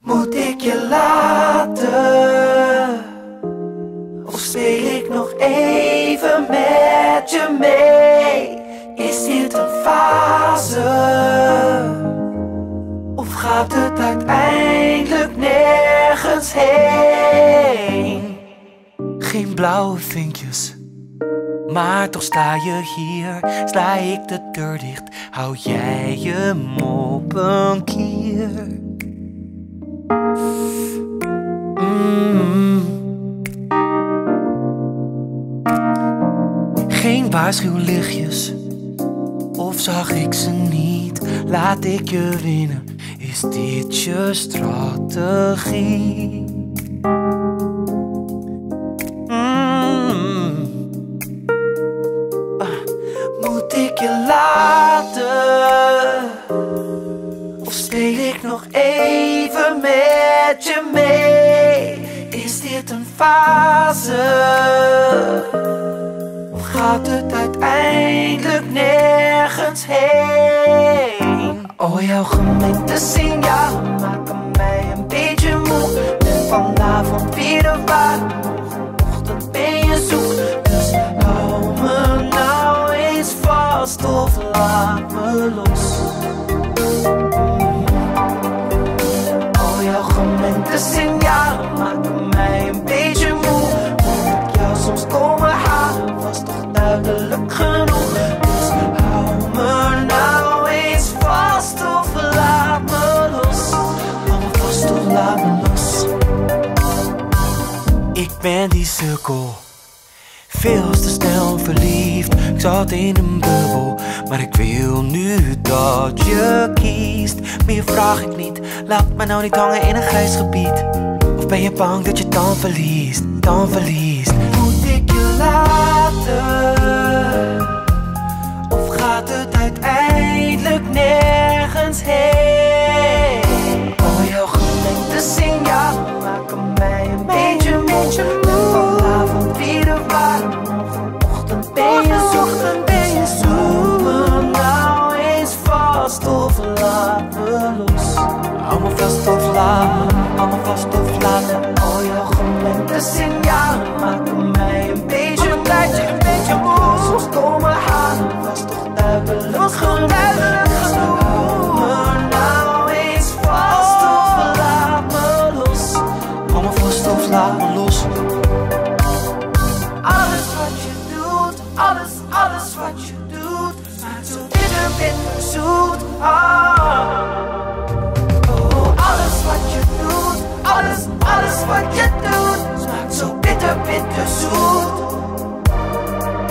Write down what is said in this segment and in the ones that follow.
Moet ik je laten? Of speel ik nog even met je mee? Is dit een fase? Of gaat het uiteindelijk nergens heen? Geen blauwe vinkjes. Maar toch sta je hier, sla ik de deur dicht, hou jij je op een kier. Geen waarschuwlichtjes, of zag ik ze niet? Laat ik je winnen, is dit je strategie? Mm. Ah, Moet ik je laten? Of speel ik nog even met je mee? Is dit een fase? Gaat het uiteindelijk nergens heen? Oh, jouw gemeente signalen maken mij een beetje moe. Ben vanavond weer de waar. Morgenochtend ben je zoek. Dus hou me nou eens vast of laat me los. Nou of laat me los. Los. Ik ben die sukkel. Veel te snel verliefd, ik zat in een bubbel. Maar ik wil nu dat je kiest. Meer vraag ik niet, laat me nou niet hangen in een grijs gebied. Of ben je bang dat je dan verliest, dan verliest? Ik je laten? Of gaat het uiteindelijk nergens heen? Oh, jouw gemengde signalen maken mij een beetje moe. Vanavond weer waar, morgenochtend ben je zoek. Ben je zoek me nou eens vast of laat me los. Hou me vast of laat me, hou me vast of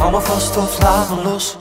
Άμα φας το θλάβλος